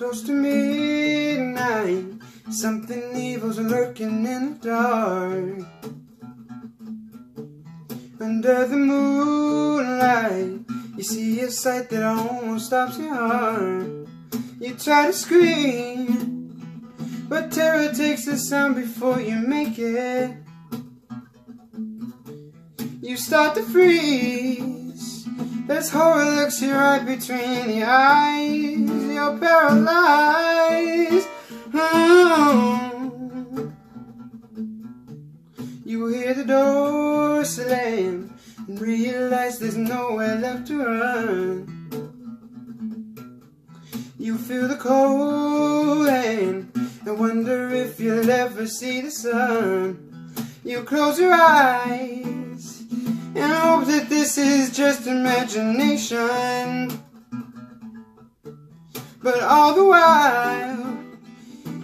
close to midnight. Something evil's lurking in the dark. Under the moonlight, you see a sight that almost stops your heart. You try to scream, but terror takes the sound before you make it. You start to freeze as horror looks you right between the eyes. You're paralyzed. Oh. You hear the door slam and realize there's nowhere left to run. You feel the cold and wonder if you'll ever see the sun. You close your eyes and hope that this is just imagination. But all the while,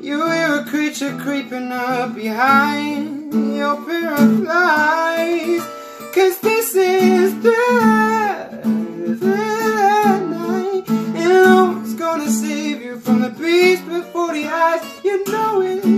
you hear a creature creeping up behind your pair of flies. Cause this is the, the night. And oh, it's gonna save you from the beast before the eyes. You know it's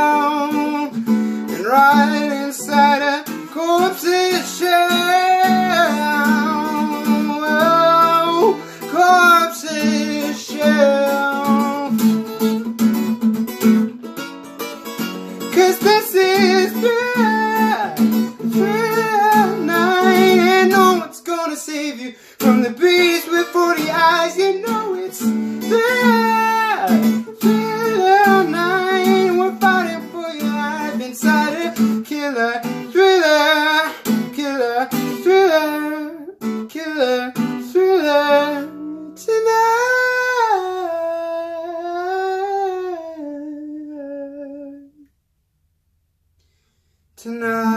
eyes know it's the thrill night We're fighting for your life inside a killer thriller Killer thriller Killer thriller Tonight. Tonight